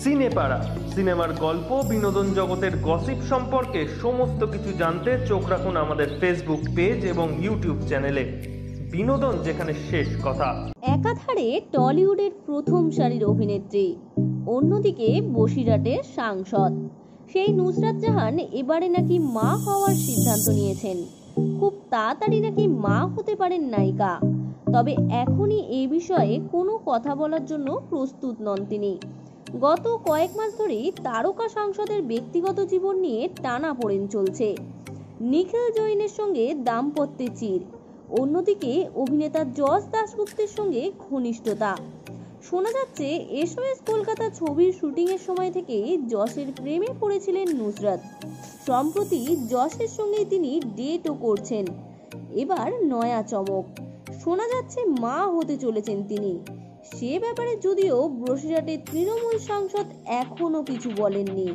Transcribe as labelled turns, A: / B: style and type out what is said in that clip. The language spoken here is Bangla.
A: সিনেপাড়া, সিনেমার গল্প, বিনোদন জগতের গসিপ সম্পর্কে সমস্ত কিছু জানতে চোখ রাখুন আমাদের ফেসবুক পেজ এবং ইউটিউব চ্যানেলে বিনোদন যেখানে শেষ কথা।
B: একাধারে টলিউডের প্রথম সারির অভিনেত্রী, অন্যদিকে বসিরহাটের সাংসদ। সেই নুসরাত জাহান এবারে নাকি মা হওয়ার সিদ্ধান্ত নিয়েছেন। খুব তাড়াতাড়ি নাকি মা হতে পারেন নায়িকা। তবে এখনই এ বিষয়ে কোনো কথা বলার জন্য প্রস্তুত নন তিনি। গত কয়েক মাস ধরেই তারকা সাংসদের ব্যক্তিগত জীবন নিয়ে টানা পড়েন চলছে। নিখিল জৈনের সঙ্গে দাম্পত্যে চির, অন্যদিকে অভিনেতা যশ দাশগুপ্তের সঙ্গে ঘনিষ্ঠতা। শোনা যাচ্ছে, এসওএস কলকাতা ছবির শুটিংয়ের সময় থেকে যশের প্রেমে পড়েছিলেন নুসরাত। সম্প্রতি যশের সঙ্গে তিনি ডেটও করছেন। এবার নয়া চমক। শোনা যাচ্ছে, মা হতে চলেছেন তিনি। সে ব্যাপারে যদিও ব্রসিরাটের তৃণমূল সাংসদ এখনও কিছু বলেননি।